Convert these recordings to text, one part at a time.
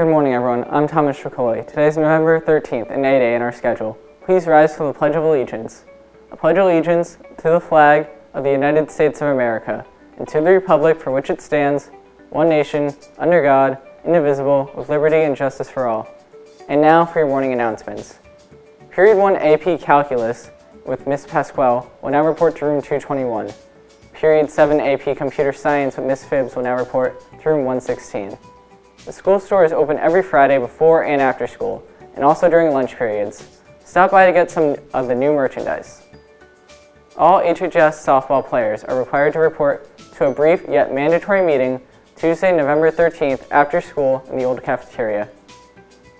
Good morning, everyone. I'm Thomas Tricoli. Today is November 13th and 8 a in our schedule. Please rise to the Pledge of Allegiance. I pledge of allegiance to the flag of the United States of America and to the republic for which it stands, one nation, under God, indivisible, with liberty and justice for all. And now for your morning announcements. Period 1 AP Calculus with Miss Pasquale will now report to room 221. Period 7 AP Computer Science with Miss Phibbs will now report to room 116. The school store is open every Friday before and after school, and also during lunch periods. Stop by to get some of the new merchandise. All HHS softball players are required to report to a brief yet mandatory meeting Tuesday, November 13th after school in the old cafeteria.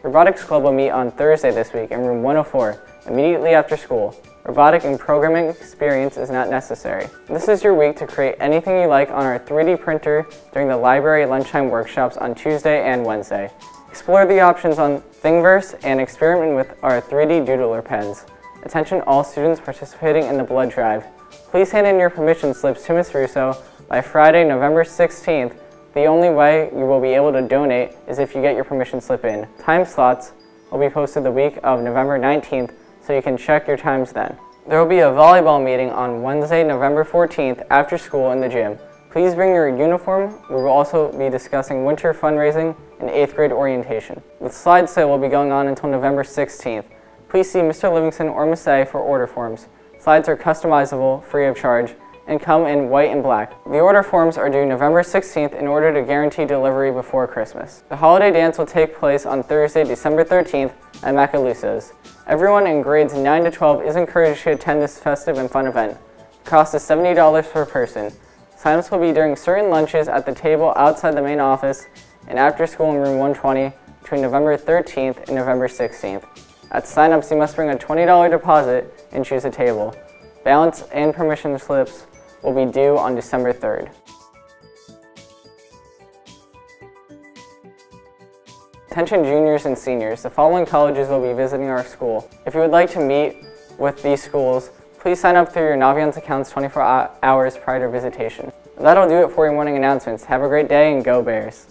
Robotics Club will meet on Thursday this week in room 104 immediately after school. Robotic and programming experience is not necessary. This is your week to create anything you like on our 3D printer during the library lunchtime workshops on Tuesday and Wednesday. Explore the options on Thingiverse and experiment with our 3D doodler pens. Attention all students participating in the blood drive. Please hand in your permission slips to Ms. Russo by Friday, November 16th the only way you will be able to donate is if you get your permission slip in. Time slots will be posted the week of November 19th, so you can check your times then. There will be a volleyball meeting on Wednesday, November 14th after school in the gym. Please bring your uniform. We will also be discussing winter fundraising and 8th grade orientation. The slide sale will be going on until November 16th. Please see Mr. Livingston or Ms. A for order forms. Slides are customizable, free of charge, and come in white and black. The order forms are due November 16th in order to guarantee delivery before Christmas. The holiday dance will take place on Thursday, December 13th at Macaluso's. Everyone in grades 9 to 12 is encouraged to attend this festive and fun event. The cost is $70 per person. Signups will be during certain lunches at the table outside the main office and after school in room 120 between November 13th and November 16th. At signups, you must bring a $20 deposit and choose a table. Balance and permission slips will be due on December 3rd. Attention juniors and seniors, the following colleges will be visiting our school. If you would like to meet with these schools, please sign up through your Naviance accounts 24 hours prior to visitation. That'll do it for your morning announcements. Have a great day and go Bears!